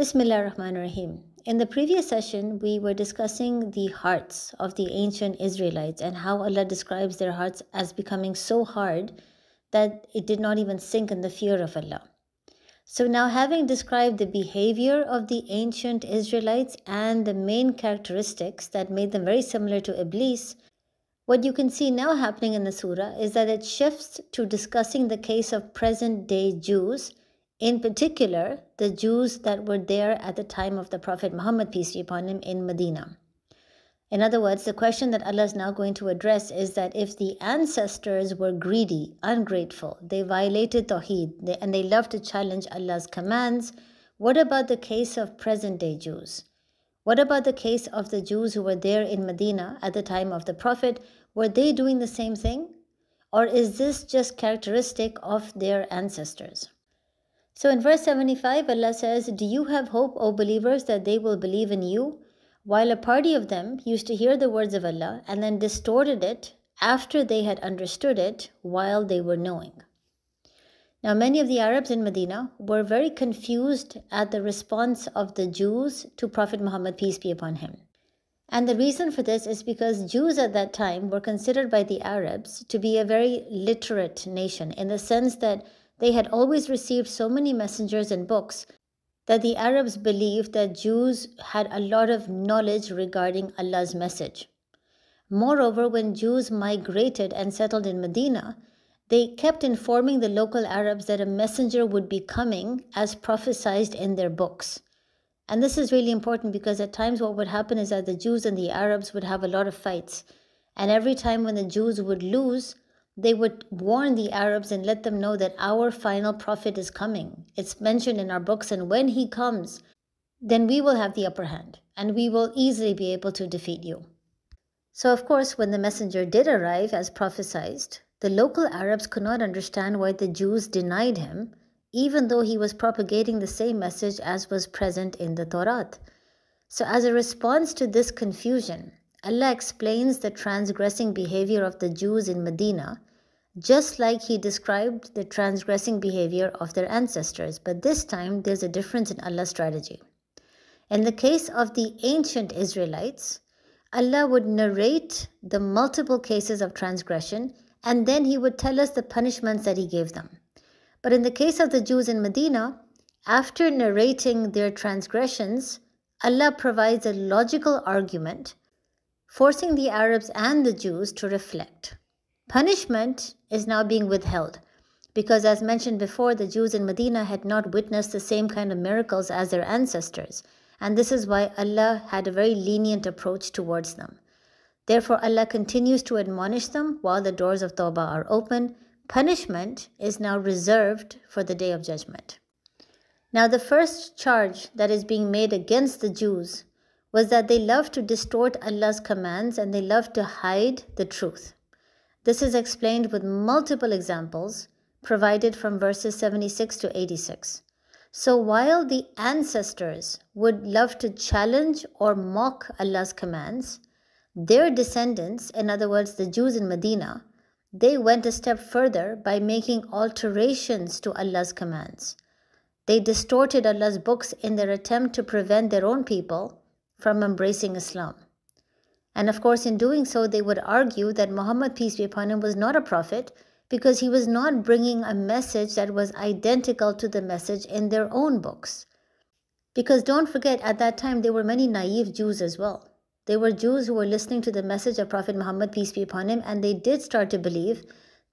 Bismillah ar-Rahman ar-Rahim. In the previous session, we were discussing the hearts of the ancient Israelites and how Allah describes their hearts as becoming so hard that it did not even sink in the fear of Allah. So, now having described the behavior of the ancient Israelites and the main characteristics that made them very similar to Iblis, what you can see now happening in the surah is that it shifts to discussing the case of present day Jews in particular, the Jews that were there at the time of the Prophet Muhammad, peace be upon him, in Medina. In other words, the question that Allah is now going to address is that if the ancestors were greedy, ungrateful, they violated Tawheed, and they loved to challenge Allah's commands, what about the case of present day Jews? What about the case of the Jews who were there in Medina at the time of the Prophet? Were they doing the same thing? Or is this just characteristic of their ancestors? So in verse 75, Allah says, Do you have hope, O believers, that they will believe in you? While a party of them used to hear the words of Allah and then distorted it after they had understood it while they were knowing. Now, many of the Arabs in Medina were very confused at the response of the Jews to Prophet Muhammad, peace be upon him. And the reason for this is because Jews at that time were considered by the Arabs to be a very literate nation in the sense that they had always received so many messengers and books that the Arabs believed that Jews had a lot of knowledge regarding Allah's message. Moreover, when Jews migrated and settled in Medina, they kept informing the local Arabs that a messenger would be coming as prophesied in their books. And this is really important because at times what would happen is that the Jews and the Arabs would have a lot of fights. And every time when the Jews would lose, they would warn the Arabs and let them know that our final prophet is coming. It's mentioned in our books, and when he comes, then we will have the upper hand and we will easily be able to defeat you. So, of course, when the messenger did arrive as prophesied, the local Arabs could not understand why the Jews denied him, even though he was propagating the same message as was present in the Torah. So, as a response to this confusion, Allah explains the transgressing behavior of the Jews in Medina, just like He described the transgressing behavior of their ancestors. But this time, there's a difference in Allah's strategy. In the case of the ancient Israelites, Allah would narrate the multiple cases of transgression and then He would tell us the punishments that He gave them. But in the case of the Jews in Medina, after narrating their transgressions, Allah provides a logical argument forcing the Arabs and the Jews to reflect. Punishment is now being withheld because, as mentioned before, the Jews in Medina had not witnessed the same kind of miracles as their ancestors, and this is why Allah had a very lenient approach towards them. Therefore, Allah continues to admonish them while the doors of Tawbah are open. Punishment is now reserved for the day of judgment. Now, the first charge that is being made against the Jews was that they loved to distort Allah's commands and they loved to hide the truth. This is explained with multiple examples provided from verses 76 to 86. So while the ancestors would love to challenge or mock Allah's commands, their descendants, in other words, the Jews in Medina, they went a step further by making alterations to Allah's commands. They distorted Allah's books in their attempt to prevent their own people from embracing Islam. And of course, in doing so, they would argue that Muhammad, peace be upon him, was not a prophet because he was not bringing a message that was identical to the message in their own books. Because don't forget, at that time, there were many naive Jews as well. They were Jews who were listening to the message of Prophet Muhammad, peace be upon him, and they did start to believe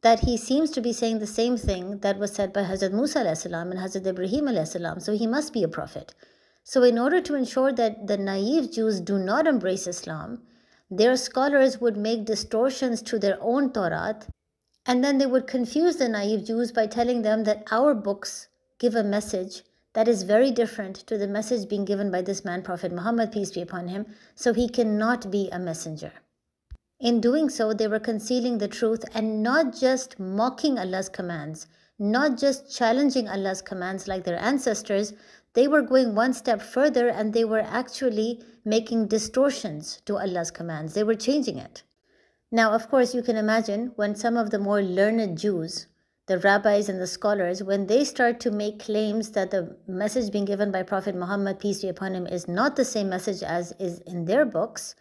that he seems to be saying the same thing that was said by Hazrat Musa and Hazrat Ibrahim so he must be a prophet. So, in order to ensure that the naive Jews do not embrace Islam, their scholars would make distortions to their own Torah, and then they would confuse the naive Jews by telling them that our books give a message that is very different to the message being given by this man, Prophet Muhammad, peace be upon him, so he cannot be a messenger. In doing so, they were concealing the truth and not just mocking Allah's commands, not just challenging Allah's commands like their ancestors, they were going one step further and they were actually making distortions to Allah's commands. They were changing it. Now, of course, you can imagine when some of the more learned Jews the rabbis and the scholars, when they start to make claims that the message being given by Prophet Muhammad, peace be upon him, is not the same message as is in their books,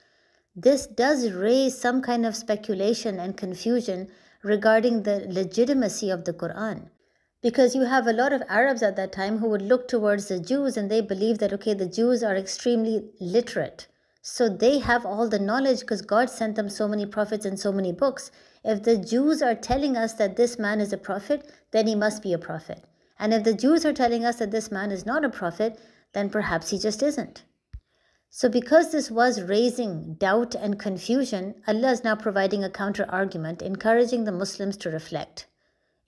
this does raise some kind of speculation and confusion regarding the legitimacy of the Quran. Because you have a lot of Arabs at that time who would look towards the Jews and they believe that, okay, the Jews are extremely literate. So they have all the knowledge because God sent them so many prophets and so many books. If the Jews are telling us that this man is a prophet, then he must be a prophet. And if the Jews are telling us that this man is not a prophet, then perhaps he just isn't. So, because this was raising doubt and confusion, Allah is now providing a counter argument, encouraging the Muslims to reflect.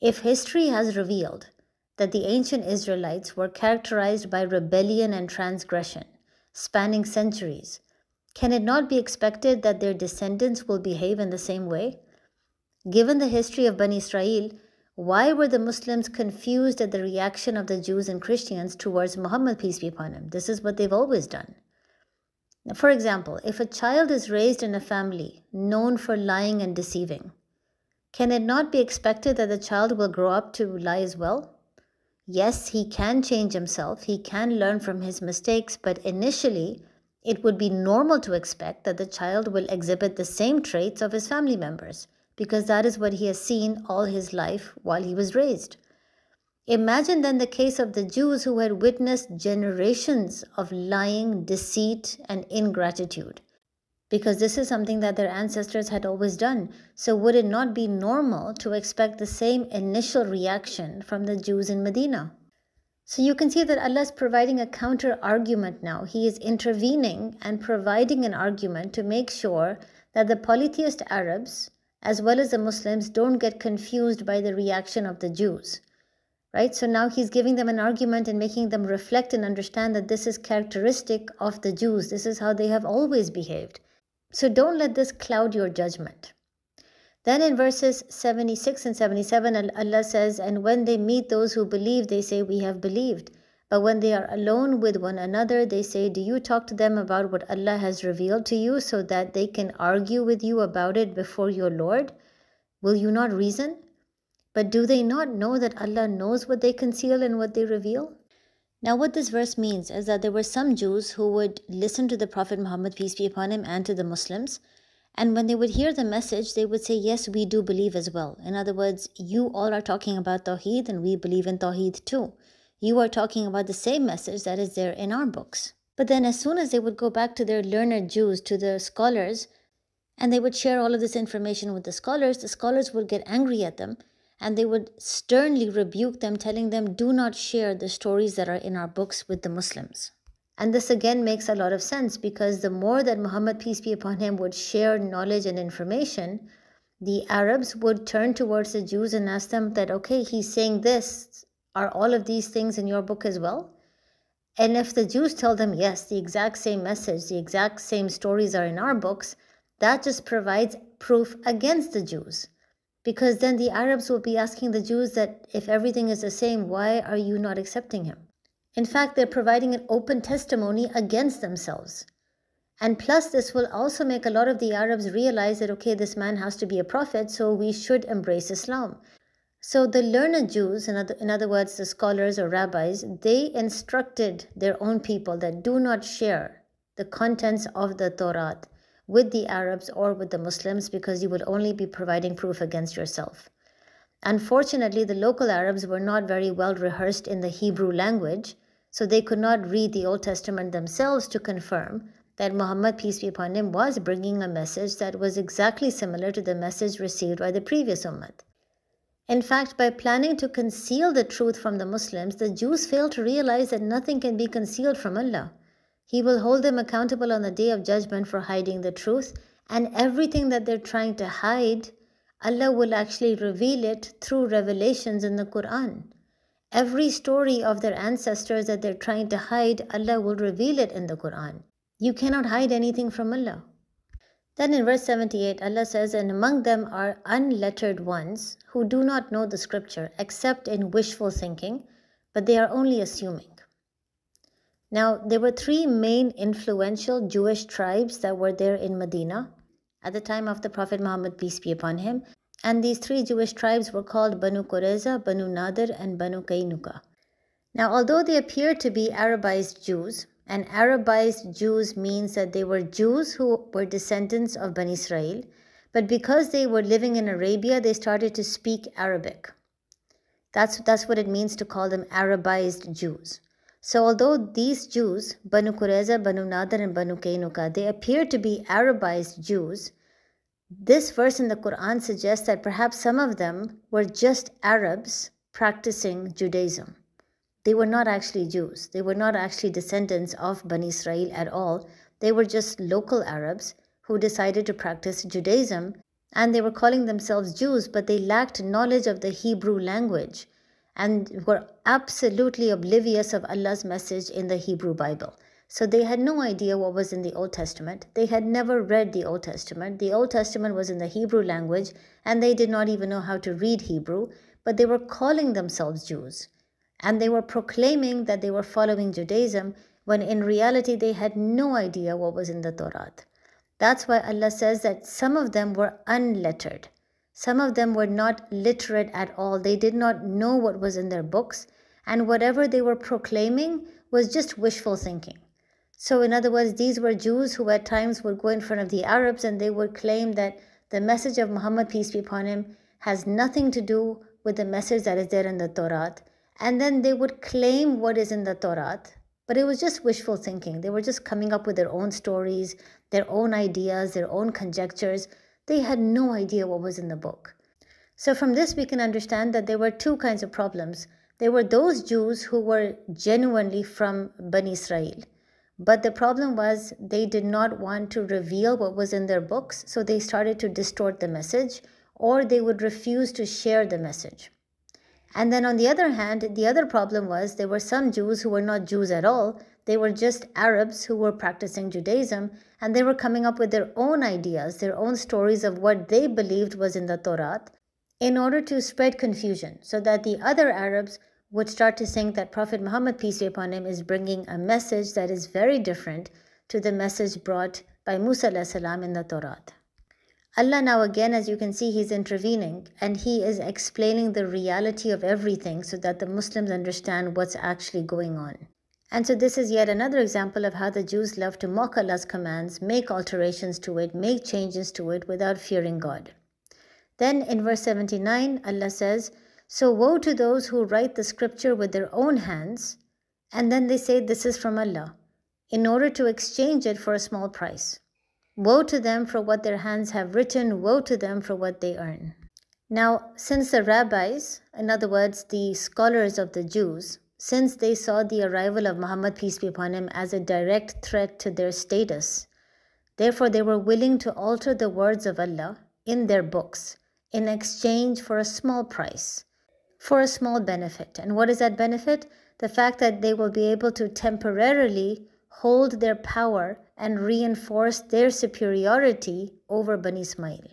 If history has revealed that the ancient Israelites were characterized by rebellion and transgression, spanning centuries, can it not be expected that their descendants will behave in the same way? Given the history of Bani Israel, why were the Muslims confused at the reaction of the Jews and Christians towards Muhammad, peace be upon him? This is what they've always done. For example, if a child is raised in a family known for lying and deceiving, can it not be expected that the child will grow up to lie as well? Yes, he can change himself, he can learn from his mistakes, but initially, it would be normal to expect that the child will exhibit the same traits of his family members because that is what he has seen all his life while he was raised. Imagine then the case of the Jews who had witnessed generations of lying, deceit, and ingratitude. Because this is something that their ancestors had always done. So, would it not be normal to expect the same initial reaction from the Jews in Medina? So, you can see that Allah is providing a counter argument now. He is intervening and providing an argument to make sure that the polytheist Arabs as well as the Muslims don't get confused by the reaction of the Jews. Right? So now he's giving them an argument and making them reflect and understand that this is characteristic of the Jews. This is how they have always behaved. So don't let this cloud your judgment. Then in verses 76 and 77, Allah says, And when they meet those who believe, they say, We have believed. But when they are alone with one another, they say, Do you talk to them about what Allah has revealed to you so that they can argue with you about it before your Lord? Will you not reason? But do they not know that Allah knows what they conceal and what they reveal? Now, what this verse means is that there were some Jews who would listen to the Prophet Muhammad, peace be upon him, and to the Muslims. And when they would hear the message, they would say, Yes, we do believe as well. In other words, you all are talking about Tawheed, and we believe in Tawheed too you are talking about the same message that is there in our books. But then, as soon as they would go back to their learned Jews, to the scholars, and they would share all of this information with the scholars, the scholars would get angry at them and they would sternly rebuke them, telling them, Do not share the stories that are in our books with the Muslims. And this again makes a lot of sense because the more that Muhammad, peace be upon him, would share knowledge and information, the Arabs would turn towards the Jews and ask them that, okay, he's saying this, are all of these things in your book as well? And if the Jews tell them, yes, the exact same message, the exact same stories are in our books, that just provides proof against the Jews. Because then the Arabs will be asking the Jews that if everything is the same, why are you not accepting him? In fact, they're providing an open testimony against themselves. And plus, this will also make a lot of the Arabs realize that, okay, this man has to be a prophet, so we should embrace Islam. So the learned Jews, in other, in other words, the scholars or rabbis, they instructed their own people that do not share the contents of the Torah with the Arabs or with the Muslims because you would only be providing proof against yourself. Unfortunately, the local Arabs were not very well rehearsed in the Hebrew language, so they could not read the Old Testament themselves to confirm that Muhammad, peace be upon him, was bringing a message that was exactly similar to the message received by the previous ummah. In fact, by planning to conceal the truth from the Muslims, the Jews failed to realize that nothing can be concealed from Allah. He will hold them accountable on the day of judgment for hiding the truth, and everything that they're trying to hide, Allah will actually reveal it through revelations in the Quran. Every story of their ancestors that they're trying to hide, Allah will reveal it in the Quran. You cannot hide anything from Allah. Then in verse 78, Allah says, And among them are unlettered ones who do not know the scripture except in wishful thinking, but they are only assuming. Now, there were three main influential Jewish tribes that were there in Medina at the time of the Prophet Muhammad, peace be upon him. And these three Jewish tribes were called Banu Qurayza, Banu Nadir, and Banu Kainuka. Now, although they appear to be Arabized Jews, and Arabized Jews means that they were Jews who were descendants of Bani Israel, but because they were living in Arabia, they started to speak Arabic. That's, that's what it means to call them Arabized Jews. So although these Jews, Banu Qurayza, Banu Nadir, and Banu Kainuka, they appear to be Arabized Jews, this verse in the Quran suggests that perhaps some of them were just Arabs practicing Judaism. They were not actually Jews. They were not actually descendants of Bani Israel at all. They were just local Arabs who decided to practice Judaism and they were calling themselves Jews, but they lacked knowledge of the Hebrew language and were absolutely oblivious of Allah's message in the Hebrew Bible. So they had no idea what was in the Old Testament. They had never read the Old Testament. The Old Testament was in the Hebrew language, and they did not even know how to read Hebrew, but they were calling themselves Jews. And they were proclaiming that they were following Judaism when in reality they had no idea what was in the Torah. That's why Allah says that some of them were unlettered. Some of them were not literate at all. They did not know what was in their books, and whatever they were proclaiming was just wishful thinking. So, in other words, these were Jews who at times would go in front of the Arabs and they would claim that the message of Muhammad, peace be upon him, has nothing to do with the message that is there in the Torah. And then they would claim what is in the Torah, but it was just wishful thinking. They were just coming up with their own stories, their own ideas, their own conjectures. They had no idea what was in the book. So, from this, we can understand that there were two kinds of problems. There were those Jews who were genuinely from Bani Israel. But the problem was they did not want to reveal what was in their books, so they started to distort the message, or they would refuse to share the message. And then on the other hand, the other problem was there were some Jews who were not Jews at all. They were just Arabs who were practicing Judaism and they were coming up with their own ideas, their own stories of what they believed was in the Torah in order to spread confusion so that the other Arabs would start to think that Prophet Muhammad, peace be upon him, is bringing a message that is very different to the message brought by Musa salam in the Torah. Allah now again, as you can see, He's intervening and He is explaining the reality of everything so that the Muslims understand what's actually going on. And so this is yet another example of how the Jews love to mock Allah's commands, make alterations to it, make changes to it without fearing God. Then in verse 79, Allah says, So woe to those who write the scripture with their own hands, and then they say this is from Allah, in order to exchange it for a small price. Woe to them for what their hands have written, woe to them for what they earn. Now, since the rabbis, in other words, the scholars of the Jews, since they saw the arrival of Muhammad, peace be upon him, as a direct threat to their status, therefore they were willing to alter the words of Allah in their books in exchange for a small price, for a small benefit. And what is that benefit? The fact that they will be able to temporarily hold their power and reinforce their superiority over Bani Ismail.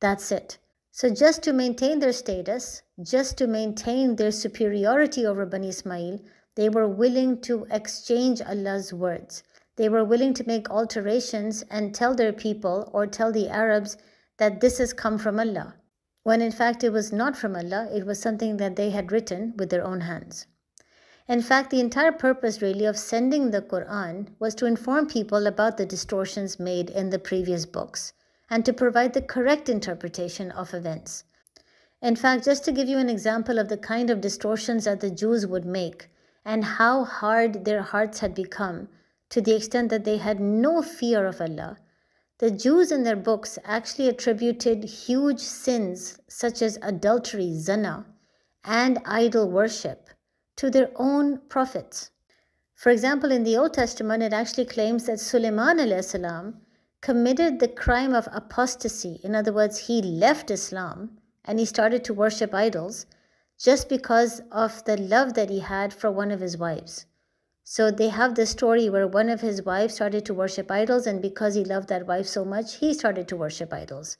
That's it. So, just to maintain their status, just to maintain their superiority over Bani Ismail, they were willing to exchange Allah's words. They were willing to make alterations and tell their people or tell the Arabs that this has come from Allah, when in fact it was not from Allah, it was something that they had written with their own hands. In fact, the entire purpose really of sending the Quran was to inform people about the distortions made in the previous books and to provide the correct interpretation of events. In fact, just to give you an example of the kind of distortions that the Jews would make and how hard their hearts had become to the extent that they had no fear of Allah, the Jews in their books actually attributed huge sins such as adultery, zina, and idol worship to their own prophets. For example, in the Old Testament, it actually claims that Sulaiman salam committed the crime of apostasy. In other words, he left Islam and he started to worship idols just because of the love that he had for one of his wives. So they have this story where one of his wives started to worship idols, and because he loved that wife so much, he started to worship idols.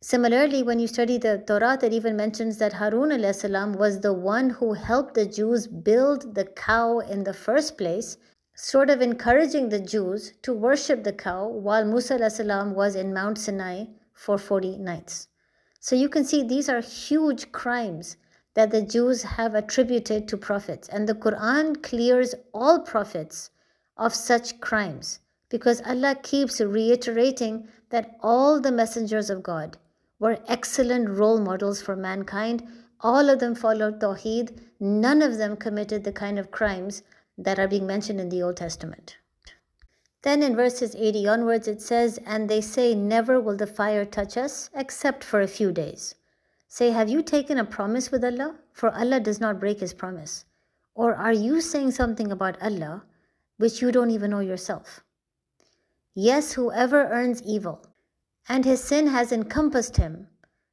Similarly, when you study the Torah, it even mentions that Harun was the one who helped the Jews build the cow in the first place, sort of encouraging the Jews to worship the cow while Musa was in Mount Sinai for 40 nights. So you can see these are huge crimes that the Jews have attributed to prophets. And the Quran clears all prophets of such crimes because Allah keeps reiterating that all the messengers of God were excellent role models for mankind. All of them followed Tawheed. None of them committed the kind of crimes that are being mentioned in the Old Testament. Then in verses 80 onwards, it says, And they say, Never will the fire touch us except for a few days. Say, Have you taken a promise with Allah? For Allah does not break His promise. Or are you saying something about Allah which you don't even know yourself? Yes, whoever earns evil, and his sin has encompassed him,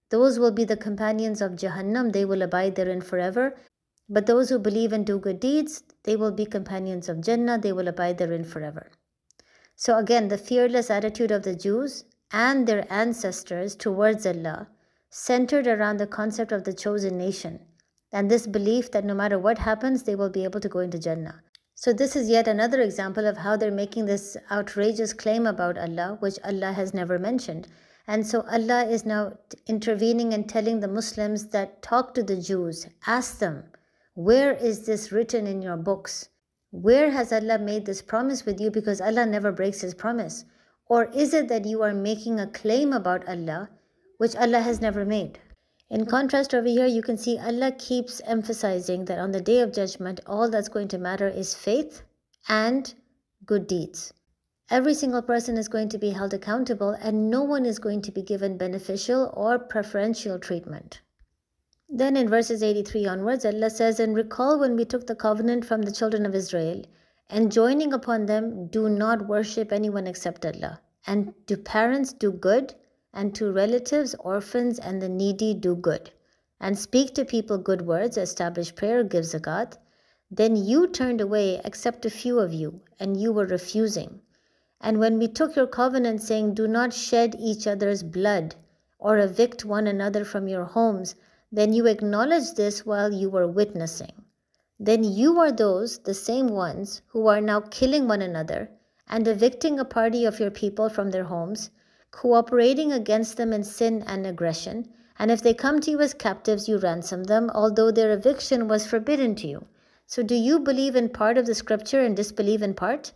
those will be the companions of Jahannam, they will abide therein forever. But those who believe and do good deeds, they will be companions of Jannah, they will abide therein forever. So again, the fearless attitude of the Jews and their ancestors towards Allah centered around the concept of the chosen nation and this belief that no matter what happens, they will be able to go into Jannah. So, this is yet another example of how they're making this outrageous claim about Allah, which Allah has never mentioned. And so, Allah is now intervening and telling the Muslims that talk to the Jews, ask them, where is this written in your books? Where has Allah made this promise with you? Because Allah never breaks His promise. Or is it that you are making a claim about Allah which Allah has never made? In contrast, over here, you can see Allah keeps emphasizing that on the day of judgment, all that's going to matter is faith and good deeds. Every single person is going to be held accountable, and no one is going to be given beneficial or preferential treatment. Then in verses 83 onwards, Allah says, And recall when we took the covenant from the children of Israel, and joining upon them, do not worship anyone except Allah. And to parents, do good, and to relatives, orphans, and the needy, do good. And speak to people good words, establish prayer, give zakat. Then you turned away, except a few of you, and you were refusing. And when we took your covenant, saying, Do not shed each other's blood, or evict one another from your homes, then you acknowledge this while you were witnessing. Then you are those, the same ones, who are now killing one another and evicting a party of your people from their homes, cooperating against them in sin and aggression. And if they come to you as captives, you ransom them, although their eviction was forbidden to you. So, do you believe in part of the scripture and disbelieve in part?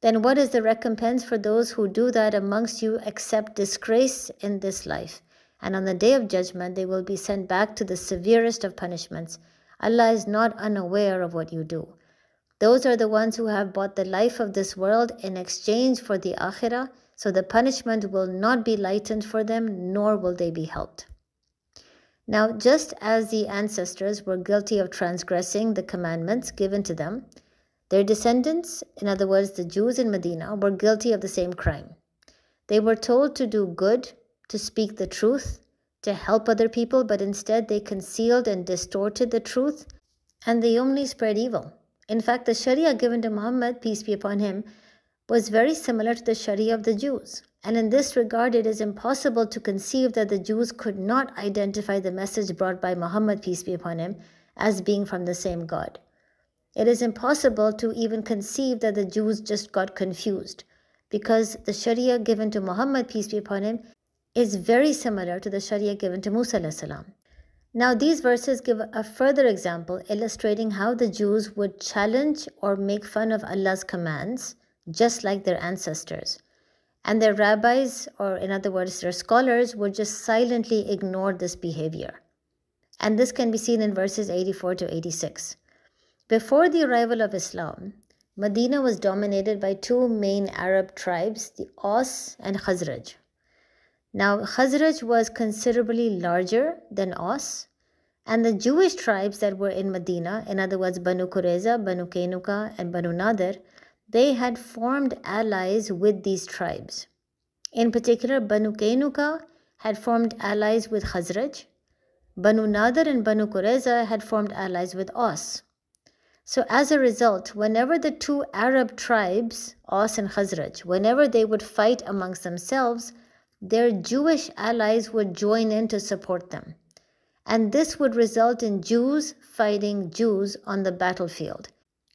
Then, what is the recompense for those who do that amongst you except disgrace in this life? And on the day of judgment they will be sent back to the severest of punishments. Allah is not unaware of what you do. Those are the ones who have bought the life of this world in exchange for the akhirah, so the punishment will not be lightened for them, nor will they be helped. Now, just as the ancestors were guilty of transgressing the commandments given to them, their descendants, in other words, the Jews in Medina, were guilty of the same crime. They were told to do good to speak the truth, to help other people, but instead they concealed and distorted the truth and they only spread evil. In fact, the Sharia given to Muhammad, peace be upon him, was very similar to the Sharia of the Jews. And in this regard, it is impossible to conceive that the Jews could not identify the message brought by Muhammad, peace be upon him, as being from the same God. It is impossible to even conceive that the Jews just got confused because the Sharia given to Muhammad, peace be upon him, is very similar to the Sharia given to Musa. Now, these verses give a further example illustrating how the Jews would challenge or make fun of Allah's commands, just like their ancestors. And their rabbis, or in other words, their scholars, would just silently ignore this behavior. And this can be seen in verses 84 to 86. Before the arrival of Islam, Medina was dominated by two main Arab tribes, the Aus and Khazraj. Now, Khazraj was considerably larger than Aus, and the Jewish tribes that were in Medina, in other words, Banu Qurayza, Banu Kainuka, and Banu Nadir, they had formed allies with these tribes. In particular, Banu Kainuka had formed allies with Khazraj, Banu Nadir and Banu Qurayza had formed allies with Aus. So as a result, whenever the two Arab tribes, Aus and Khazraj, whenever they would fight amongst themselves, their Jewish allies would join in to support them. And this would result in Jews fighting Jews on the battlefield,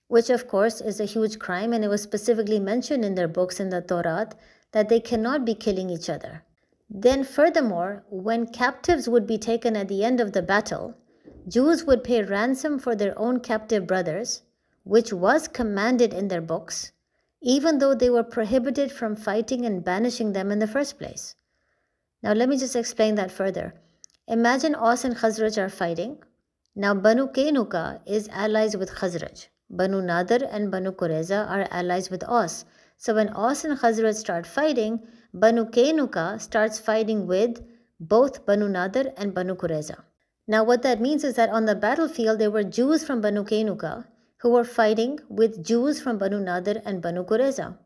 which of course is a huge crime, and it was specifically mentioned in their books in the Torah that they cannot be killing each other. Then, furthermore, when captives would be taken at the end of the battle, Jews would pay ransom for their own captive brothers, which was commanded in their books, even though they were prohibited from fighting and banishing them in the first place. Now, let me just explain that further. Imagine Aus and Khazraj are fighting. Now, Banu Kainuka is allies with Khazraj. Banu Nadir and Banu Qurayza are allies with Aus. So when Aus and Khazraj start fighting, Banu Kainuka starts fighting with both Banu Nadir and Banu Qurayza. Now what that means is that on the battlefield there were Jews from Banu Kainuka who were fighting with Jews from Banu Nadir and Banu Qurayza.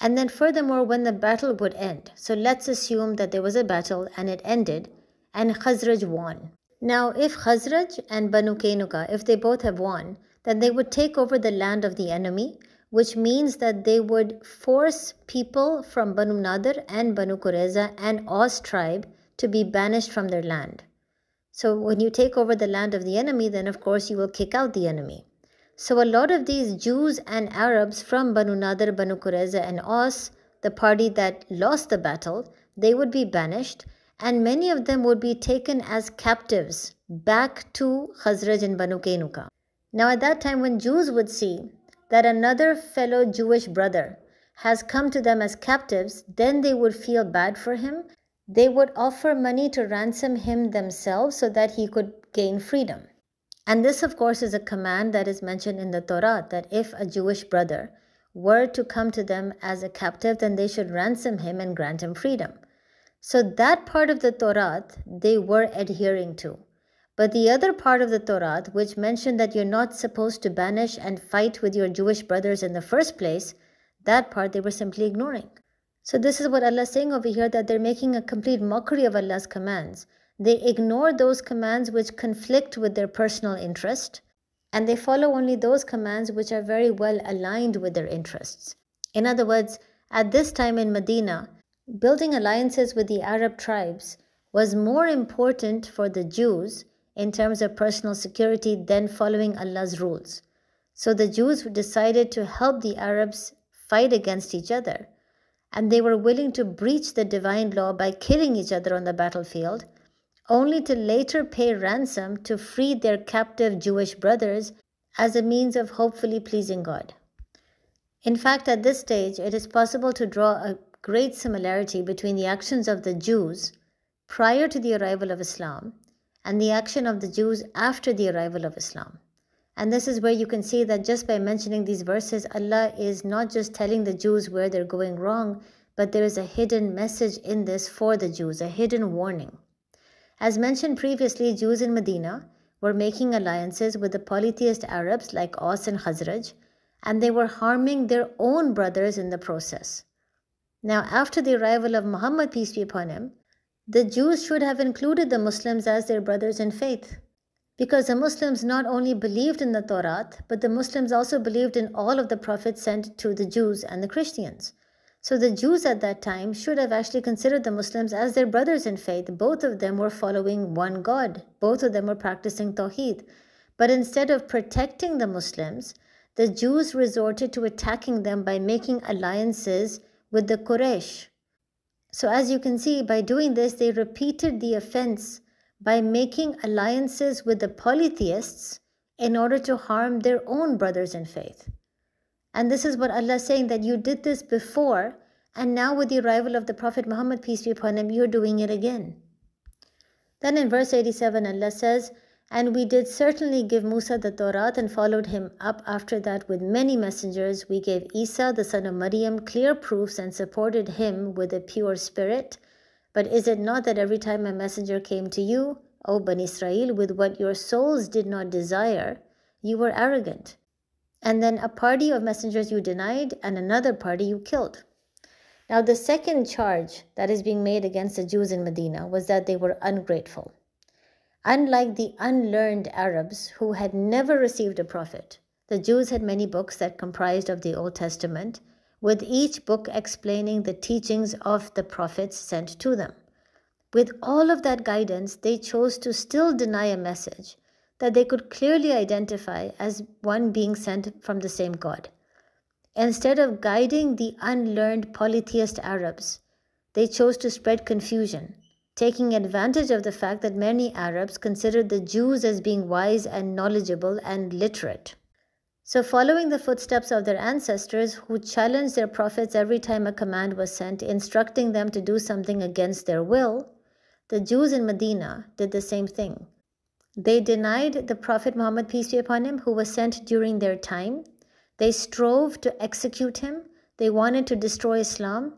And then furthermore when the battle would end, so let's assume that there was a battle and it ended and Khazraj won. Now if Khazraj and Banu Kainuka, if they both have won, then they would take over the land of the enemy which means that they would force people from Banu Nadir and Banu Qurayza and Aus tribe to be banished from their land. So when you take over the land of the enemy, then of course you will kick out the enemy. So a lot of these Jews and Arabs from Banu Nadir, Banu Qurayza and Aus, the party that lost the battle, they would be banished and many of them would be taken as captives back to Khazraj and Banu Kainuka. Now at that time when Jews would see that another fellow Jewish brother has come to them as captives, then they would feel bad for him. They would offer money to ransom him themselves so that he could gain freedom. And this, of course, is a command that is mentioned in the Torah that if a Jewish brother were to come to them as a captive, then they should ransom him and grant him freedom. So that part of the Torah they were adhering to. But the other part of the Torah, which mentioned that you're not supposed to banish and fight with your Jewish brothers in the first place, that part they were simply ignoring. So this is what Allah is saying over here that they're making a complete mockery of Allah's commands. They ignore those commands which conflict with their personal interest, and they follow only those commands which are very well aligned with their interests. In other words, at this time in Medina, building alliances with the Arab tribes was more important for the Jews in terms of personal security than following Allah's rules. So the Jews decided to help the Arabs fight against each other. And they were willing to breach the divine law by killing each other on the battlefield, only to later pay ransom to free their captive Jewish brothers as a means of hopefully pleasing God. In fact, at this stage, it is possible to draw a great similarity between the actions of the Jews prior to the arrival of Islam and the action of the Jews after the arrival of Islam. And this is where you can see that just by mentioning these verses, Allah is not just telling the Jews where they're going wrong, but there is a hidden message in this for the Jews, a hidden warning. As mentioned previously, Jews in Medina were making alliances with the polytheist Arabs like Aus and Khazraj, and they were harming their own brothers in the process. Now, after the arrival of Muhammad, peace be upon him, the Jews should have included the Muslims as their brothers in faith. Because the Muslims not only believed in the Torah, but the Muslims also believed in all of the prophets sent to the Jews and the Christians. So the Jews at that time should have actually considered the Muslims as their brothers in faith. Both of them were following one God, both of them were practicing Tawheed. But instead of protecting the Muslims, the Jews resorted to attacking them by making alliances with the Quraysh, so, as you can see, by doing this, they repeated the offense by making alliances with the polytheists in order to harm their own brothers in faith. And this is what Allah is saying that you did this before, and now with the arrival of the Prophet Muhammad, peace be upon him, you're doing it again. Then in verse 87, Allah says, and we did certainly give Musa the Torah and followed him up after that with many messengers. We gave Isa, the son of Maryam, clear proofs and supported him with a pure spirit. But is it not that every time a messenger came to you, O Bani Israel, with what your souls did not desire, you were arrogant? And then a party of messengers you denied, and another party you killed. Now, the second charge that is being made against the Jews in Medina was that they were ungrateful. Unlike the unlearned Arabs who had never received a prophet, the Jews had many books that comprised of the Old Testament, with each book explaining the teachings of the prophets sent to them. With all of that guidance, they chose to still deny a message that they could clearly identify as one being sent from the same God. Instead of guiding the unlearned polytheist Arabs they chose to spread confusion, taking advantage of the fact that many Arabs considered the Jews as being wise and knowledgeable and literate. So, following the footsteps of their ancestors who challenged their prophets every time a command was sent, instructing them to do something against their will, the Jews in Medina did the same thing. They denied the Prophet Muhammad, peace be upon him, who was sent during their time. They strove to execute him. They wanted to destroy Islam.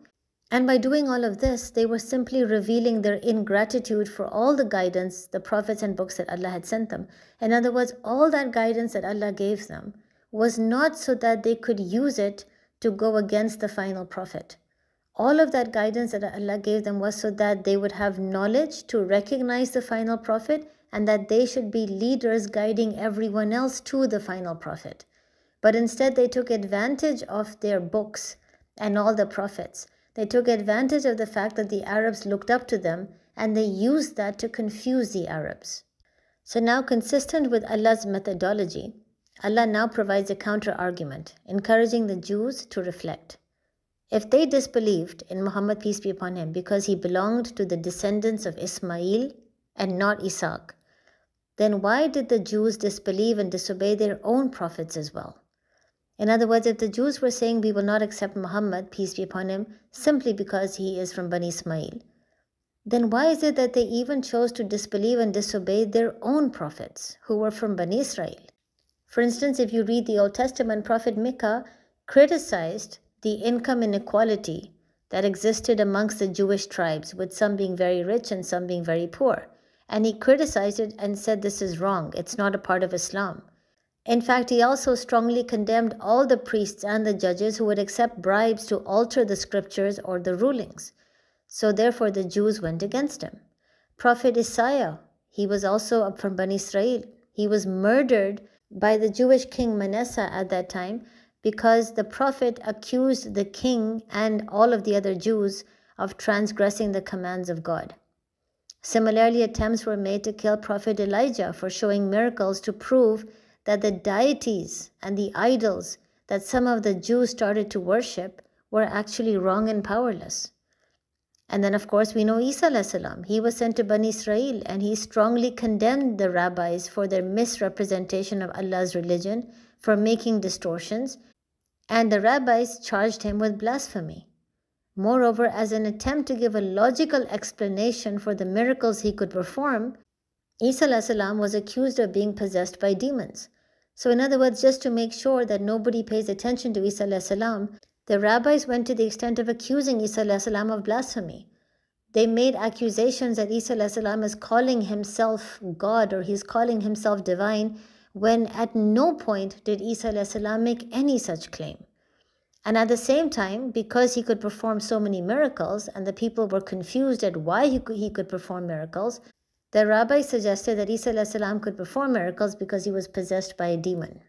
And by doing all of this, they were simply revealing their ingratitude for all the guidance, the prophets and books that Allah had sent them. In other words, all that guidance that Allah gave them was not so that they could use it to go against the final prophet. All of that guidance that Allah gave them was so that they would have knowledge to recognize the final prophet and that they should be leaders guiding everyone else to the final prophet. But instead, they took advantage of their books and all the prophets they took advantage of the fact that the Arabs looked up to them and they used that to confuse the Arabs. So, now, consistent with Allah's methodology, Allah now provides a counter argument, encouraging the Jews to reflect. If they disbelieved in Muhammad, peace be upon him, because he belonged to the descendants of Ismail and not Isaac, then why did the Jews disbelieve and disobey their own prophets as well? In other words, if the Jews were saying we will not accept Muhammad, peace be upon him, simply because he is from Bani Ismail, then why is it that they even chose to disbelieve and disobey their own prophets who were from Bani Israel? For instance, if you read the Old Testament, Prophet Micah criticized the income inequality that existed amongst the Jewish tribes, with some being very rich and some being very poor. And he criticized it and said this is wrong, it's not a part of Islam. In fact, he also strongly condemned all the priests and the judges who would accept bribes to alter the scriptures or the rulings. So therefore the Jews went against him. Prophet Isaiah, he was also up from Bani Israel. He was murdered by the Jewish king Manasseh at that time because the prophet accused the king and all of the other Jews of transgressing the commands of God. Similarly, attempts were made to kill Prophet Elijah for showing miracles to prove that the deities and the idols that some of the Jews started to worship were actually wrong and powerless. And then, of course, we know Isa salam. He was sent to Bani Israel and he strongly condemned the rabbis for their misrepresentation of Allah's religion, for making distortions, and the rabbis charged him with blasphemy. Moreover, as an attempt to give a logical explanation for the miracles he could perform, Isa was accused of being possessed by demons. So, in other words, just to make sure that nobody pays attention to Isa the rabbis went to the extent of accusing Isa of blasphemy. They made accusations that Isa is calling himself God or he's calling himself divine, when at no point did Isa make any such claim. And at the same time, because he could perform so many miracles and the people were confused at why he could, he could perform miracles, the rabbi suggested that Isa could perform miracles because he was possessed by a demon.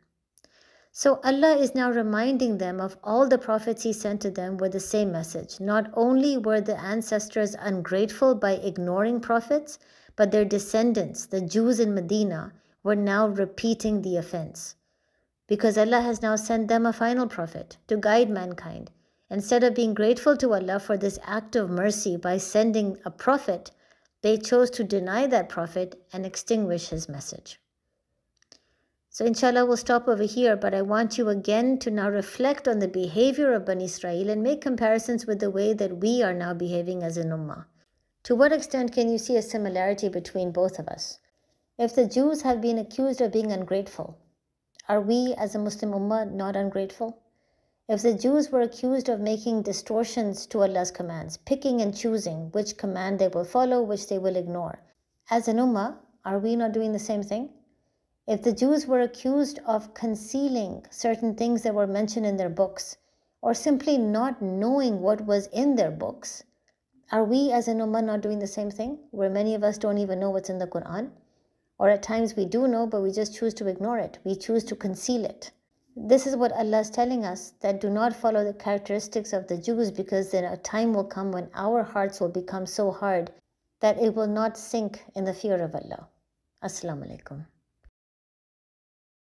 So Allah is now reminding them of all the prophets He sent to them with the same message. Not only were the ancestors ungrateful by ignoring prophets, but their descendants, the Jews in Medina, were now repeating the offense. Because Allah has now sent them a final prophet to guide mankind. Instead of being grateful to Allah for this act of mercy by sending a prophet, they chose to deny that prophet and extinguish his message. So, inshallah, we'll stop over here, but I want you again to now reflect on the behavior of Bani Israel and make comparisons with the way that we are now behaving as an ummah. To what extent can you see a similarity between both of us? If the Jews have been accused of being ungrateful, are we as a Muslim ummah not ungrateful? If the Jews were accused of making distortions to Allah's commands, picking and choosing which command they will follow, which they will ignore, as an ummah, are we not doing the same thing? If the Jews were accused of concealing certain things that were mentioned in their books, or simply not knowing what was in their books, are we as an ummah not doing the same thing, where many of us don't even know what's in the Quran? Or at times we do know, but we just choose to ignore it, we choose to conceal it. This is what Allah is telling us that do not follow the characteristics of the Jews because then a time will come when our hearts will become so hard that it will not sink in the fear of Allah. Assalamu alaikum.